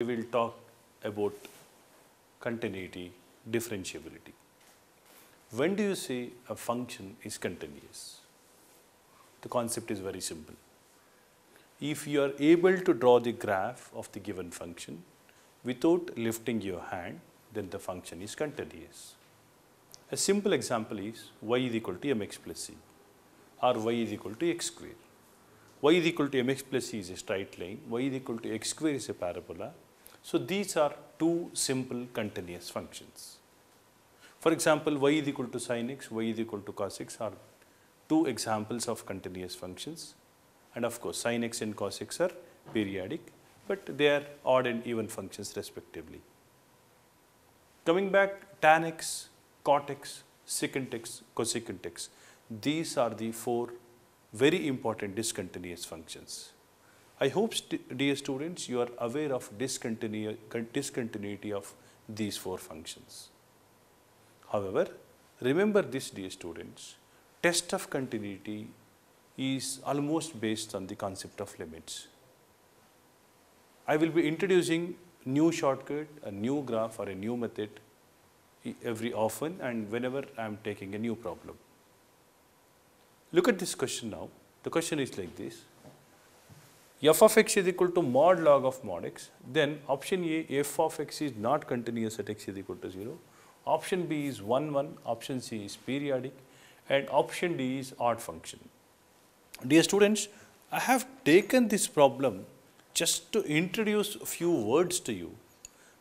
we will talk about continuity, differentiability. When do you say a function is continuous? The concept is very simple. If you are able to draw the graph of the given function without lifting your hand, then the function is continuous. A simple example is y is equal to mx plus c or y is equal to x square. y is equal to mx plus c is a straight line, y is equal to x square is a parabola. So, these are two simple continuous functions. For example, y is equal to sin x, y is equal to cos x are two examples of continuous functions and of course sin x and cos x are periodic, but they are odd and even functions respectively. Coming back tan x, cot x, secant x, cosecant x, these are the four very important discontinuous functions. I hope, st dear students, you are aware of discontinu discontinuity of these four functions. However, remember this dear students, test of continuity is almost based on the concept of limits. I will be introducing new shortcut, a new graph or a new method every often and whenever I am taking a new problem. Look at this question now. The question is like this. F of x is equal to mod log of mod x, then option A, f of x is not continuous at x is equal to 0. Option B is 1, 1, option C is periodic and option D is odd function. Dear students, I have taken this problem just to introduce a few words to you.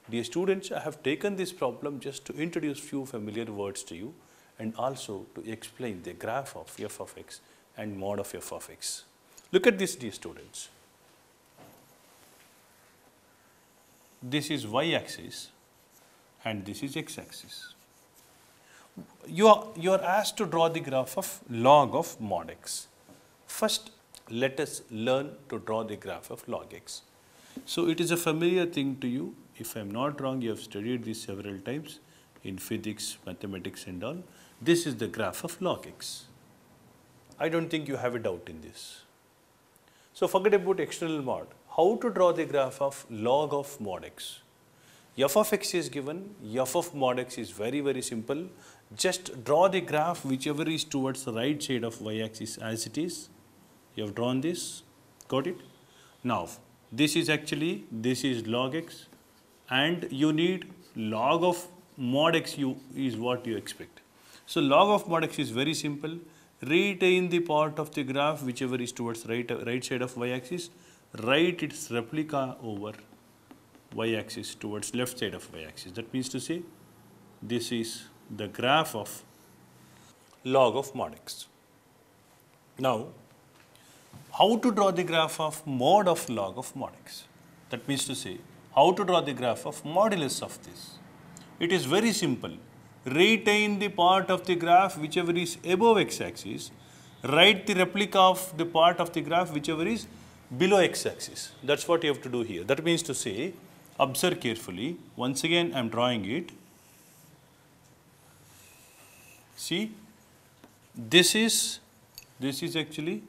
Dear students, I have taken this problem just to introduce few familiar words to you and also to explain the graph of f of x and mod of f of x. Look at this dear students. This is y axis and this is x axis. You are, you are asked to draw the graph of log of mod x. First, let us learn to draw the graph of log x. So, it is a familiar thing to you. If I am not wrong, you have studied this several times in physics, mathematics and all. This is the graph of log x. I do not think you have a doubt in this. So, forget about external mod. How to draw the graph of log of mod x? f of x is given, f of mod x is very very simple. Just draw the graph whichever is towards the right side of y axis as it is. You have drawn this, got it? Now, this is actually, this is log x and you need log of mod x you is what you expect. So, log of mod x is very simple. Retain the part of the graph whichever is towards right, right side of y axis. Write its replica over y axis towards left side of y axis. That means to say this is the graph of log of mod x. Now, how to draw the graph of mod of log of mod x? That means to say how to draw the graph of modulus of this. It is very simple. Retain the part of the graph whichever is above x axis. Write the replica of the part of the graph whichever is below x axis. That is what you have to do here. That means to say observe carefully. Once again I am drawing it. See, this is this is actually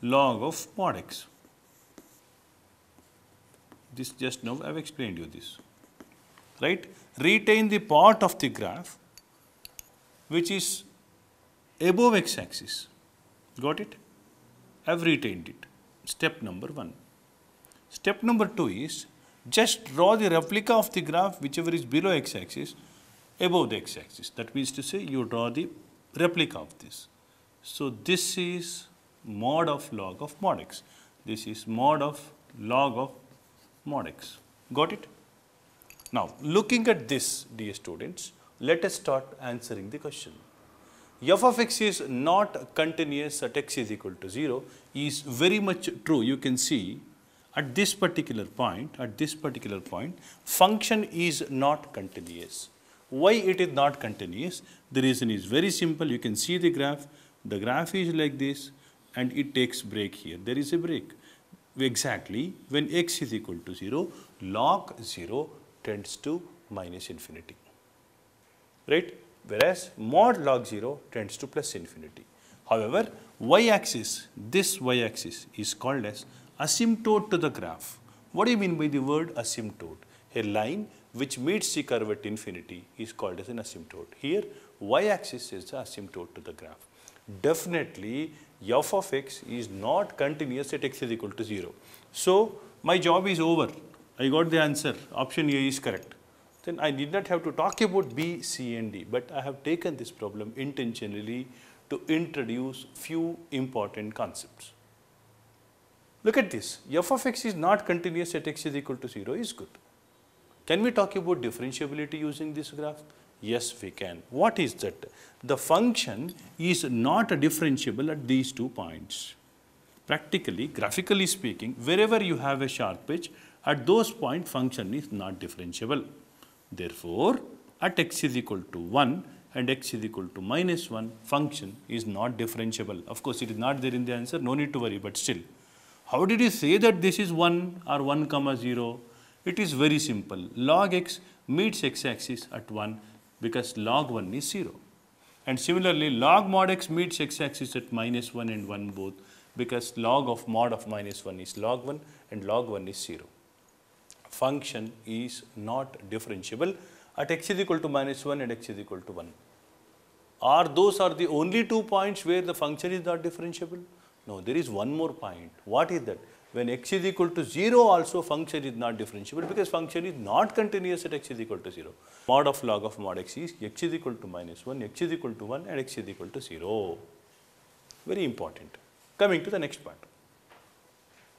log of mod x. This just now I have explained you this. Right? Retain the part of the graph which is above x axis. Got it? I have retained it. Step number 1. Step number 2 is just draw the replica of the graph whichever is below x axis above the x axis. That means to say you draw the replica of this. So, this is mod of log of mod x. This is mod of log of mod x. Got it? Now, looking at this dear students, let us start answering the question. F of x is not continuous at x is equal to 0 is very much true. You can see at this particular point, at this particular point, function is not continuous. Why it is not continuous? The reason is very simple. You can see the graph. The graph is like this and it takes break here. There is a break. Exactly when x is equal to 0, log 0 tends to minus infinity. Right? Whereas mod log 0 tends to plus infinity. However, y axis, this y axis is called as asymptote to the graph. What do you mean by the word asymptote? A line which meets the curve at infinity is called as an asymptote. Here, y-axis is the asymptote to the graph. Definitely, f of x is not continuous at x is equal to 0. So, my job is over. I got the answer. Option A is correct. Then I did not have to talk about B, C and D, but I have taken this problem intentionally to introduce few important concepts. Look at this, f of x is not continuous at x is equal to 0 is good. Can we talk about differentiability using this graph? Yes, we can. What is that? The function is not differentiable at these two points. Practically, graphically speaking, wherever you have a sharp edge, at those points function is not differentiable. Therefore, at x is equal to 1 and x is equal to minus 1, function is not differentiable. Of course, it is not there in the answer, no need to worry, but still. How did you say that this is 1 or 1 comma 0? It is very simple. Log x meets x-axis at 1 because log 1 is 0. And similarly, log mod x meets x-axis at minus 1 and 1 both because log of mod of minus 1 is log 1 and log 1 is 0. Function is not differentiable at x is equal to minus 1 and x is equal to 1. Are those are the only two points where the function is not differentiable? No, there is one more point. What is that? when x is equal to 0 also function is not differentiable because function is not continuous at x is equal to 0. Mod of log of mod x is x is equal to minus 1, x is equal to 1 and x is equal to 0. Very important. Coming to the next part.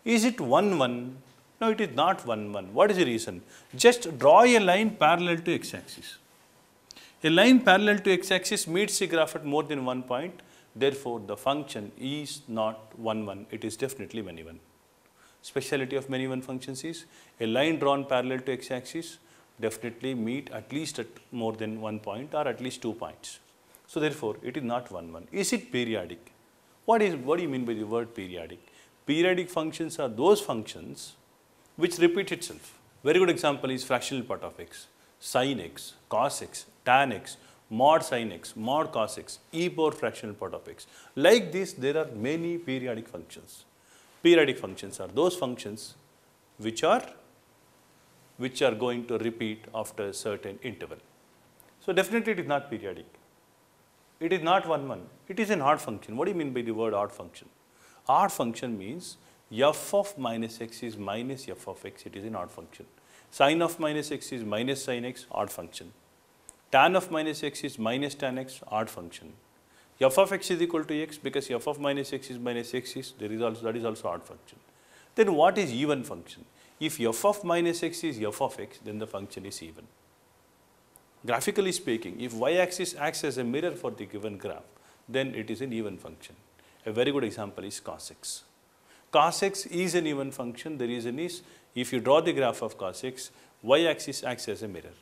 Is it 1 1? No, it is not 1 1. What is the reason? Just draw a line parallel to x axis. A line parallel to x axis meets the graph at more than one point. Therefore, the function is not 1 1, it is definitely many 1 speciality of many one functions is a line drawn parallel to x-axis definitely meet at least at more than one point or at least two points. So therefore, it is not one one. Is it periodic? What is what do you mean by the word periodic? Periodic functions are those functions which repeat itself. Very good example is fractional part of x, sin x, cos x, tan x, mod sin x, mod cos x, e power fractional part of x. Like this, there are many periodic functions. Periodic functions are those functions which are which are going to repeat after a certain interval. So definitely it is not periodic. It is not one one. It is an odd function. What do you mean by the word odd function? Odd function means f of minus x is minus f of x. It is an odd function. Sin of minus x is minus sin x, odd function. Tan of minus x is minus tan x, odd function f of x is equal to x because f of minus x is minus x is there is also that is also odd function. Then what is even function? If f of minus x is f of x then the function is even. Graphically speaking if y axis acts as a mirror for the given graph then it is an even function. A very good example is cos x. Cos x is an even function the reason is if you draw the graph of cos x y axis acts as a mirror.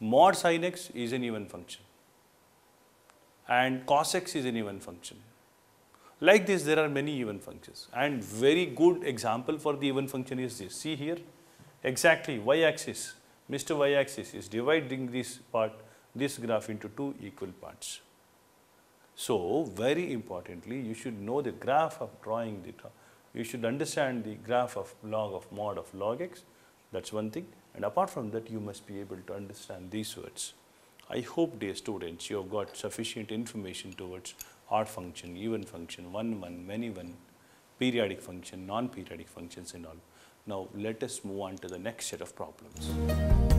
Mod sin x is an even function and cos x is an even function. Like this, there are many even functions and very good example for the even function is this. See here, exactly y-axis, Mr. y-axis is dividing this part, this graph into two equal parts. So, very importantly, you should know the graph of drawing the, you should understand the graph of log of mod of log x, that is one thing. And apart from that, you must be able to understand these words. I hope dear students you have got sufficient information towards odd function, even function, one one, many one, periodic function, non-periodic functions and all. Now let us move on to the next set of problems.